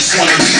Police wanna be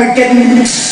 Armageddon.